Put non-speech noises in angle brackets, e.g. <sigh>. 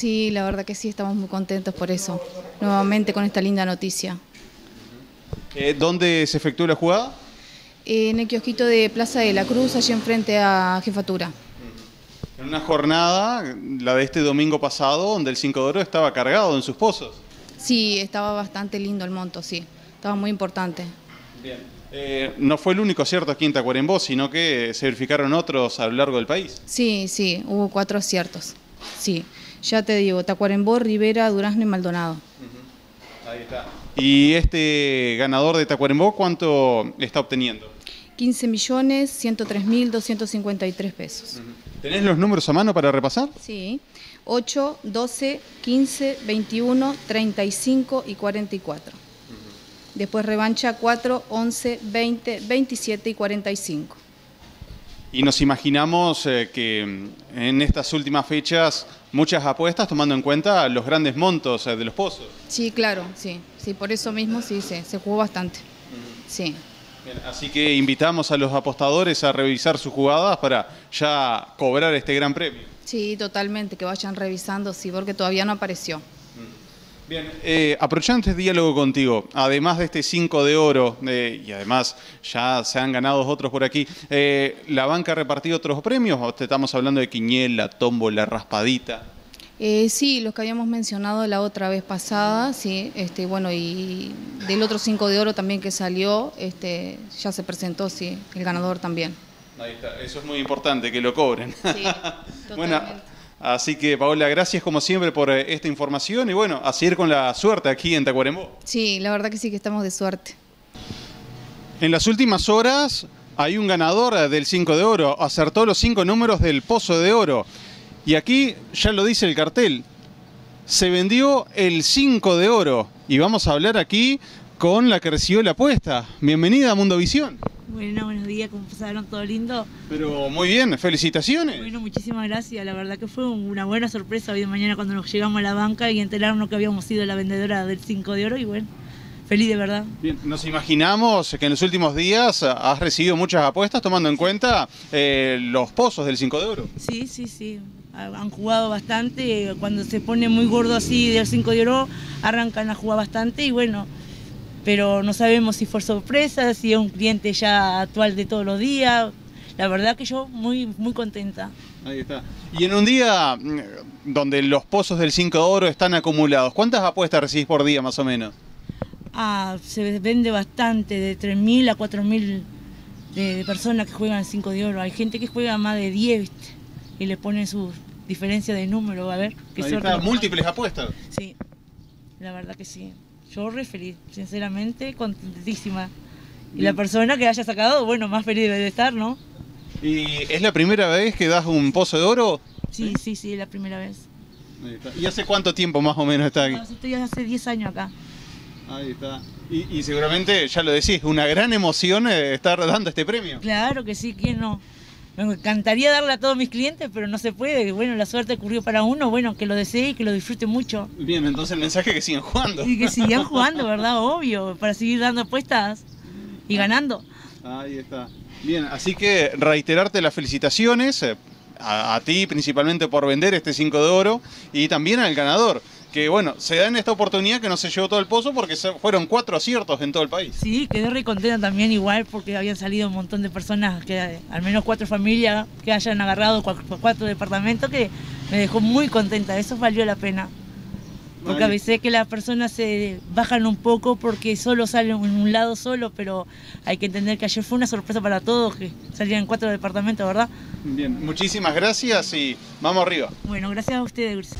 Sí, la verdad que sí, estamos muy contentos por eso. Nuevamente con esta linda noticia. Eh, ¿Dónde se efectuó la jugada? En el kiosquito de Plaza de la Cruz, allí enfrente a Jefatura. En una jornada, la de este domingo pasado, donde el 5 de oro estaba cargado en sus pozos. Sí, estaba bastante lindo el monto, sí. Estaba muy importante. Bien. Eh, no fue el único acierto aquí en Tacuarembó, sino que se verificaron otros a lo largo del país. Sí, sí, hubo cuatro aciertos. Sí, ya te digo, Tacuarembó, Rivera, Durazno y Maldonado. Ahí está. ¿Y este ganador de Tacuarembó cuánto está obteniendo? 15 millones 103 mil 253 pesos. ¿Tenés los números a mano para repasar? Sí, 8, 12, 15, 21, 35 y 44. Después revancha 4, 11, 20, 27 y 45. Y nos imaginamos eh, que mm, en estas últimas fechas muchas apuestas tomando en cuenta los grandes montos eh, de los pozos. Sí, claro, sí. Sí, por eso mismo sí, se, se jugó bastante. Sí. Bien, así que invitamos a los apostadores a revisar sus jugadas para ya cobrar este gran premio. Sí, totalmente, que vayan revisando, sí, porque todavía no apareció. Bien, eh, aprovechando este diálogo contigo, además de este 5 de oro, eh, y además ya se han ganado otros por aquí, eh, ¿la banca ha repartido otros premios? ¿O te estamos hablando de quiniela, tómbola, raspadita? Eh, sí, los que habíamos mencionado la otra vez pasada, sí, este, bueno, y del otro 5 de oro también que salió, este, ya se presentó, sí, el ganador también. Ahí está, eso es muy importante, que lo cobren. Sí, <laughs> bueno, totalmente. Así que Paola, gracias como siempre por eh, esta información y bueno, a seguir con la suerte aquí en Tacuarembó. Sí, la verdad que sí que estamos de suerte. En las últimas horas hay un ganador eh, del 5 de oro, acertó los cinco números del Pozo de Oro. Y aquí ya lo dice el cartel, se vendió el 5 de oro. Y vamos a hablar aquí con la que recibió la apuesta. Bienvenida a Mundo Visión. Bueno, buenos días, ¿cómo pasaron? ¿Todo lindo? Pero muy bien, felicitaciones. Bueno, muchísimas gracias. La verdad que fue una buena sorpresa hoy de mañana cuando nos llegamos a la banca y enterarnos que habíamos sido la vendedora del 5 de oro y bueno, feliz de verdad. Bien, nos imaginamos que en los últimos días has recibido muchas apuestas tomando en cuenta eh, los pozos del 5 de oro. Sí, sí, sí. Han jugado bastante. Cuando se pone muy gordo así del 5 de oro, arrancan a jugar bastante y bueno, pero no sabemos si fue sorpresa, si es un cliente ya actual de todos los días. La verdad que yo muy, muy contenta. Ahí está. Y en un día mm, donde los pozos del 5 de oro están acumulados, ¿cuántas apuestas recibís por día más o menos? Ah, se vende bastante, de 3.000 a 4.000 de, de personas que juegan 5 de oro. Hay gente que juega más de 10 ¿viste? y le ponen su diferencia de número, a ver. qué Ahí está, múltiples apuestas. Sí, la verdad que sí. Yo re feliz, sinceramente, contentísima. Y la persona que haya sacado, bueno, más feliz debe de estar, ¿no? ¿Y es la primera vez que das un pozo de oro? Sí, sí, sí, la primera vez. ¿Y hace cuánto tiempo más o menos está aquí? No, Estoy hace 10 años acá. Ahí está. Y, y seguramente, ya lo decís, una gran emoción eh, estar dando este premio. Claro que sí, ¿quién no? Me encantaría darle a todos mis clientes, pero no se puede. Bueno, la suerte ocurrió para uno, bueno, que lo desee y que lo disfrute mucho. Bien, entonces el mensaje es que siguen jugando. Y que sigan jugando, ¿verdad? Obvio, para seguir dando apuestas y ganando. Ahí está. Bien, así que reiterarte las felicitaciones eh, a, a ti principalmente por vender este 5 de oro y también al ganador. Que bueno, se da en esta oportunidad que no se llevó todo el pozo porque se- fueron cuatro aciertos en todo el país. Sí, quedé re contenta también igual porque habían salido un montón de personas, que al menos cuatro familias que hayan agarrado cua- cuatro departamentos que me dejó muy contenta, eso valió la pena. Porque a veces que las personas se bajan un poco porque solo salen en un lado solo, pero hay que entender que ayer fue una sorpresa para todos que salieran cuatro departamentos, ¿verdad? Bien, muchísimas gracias y vamos arriba. Bueno, gracias a ustedes.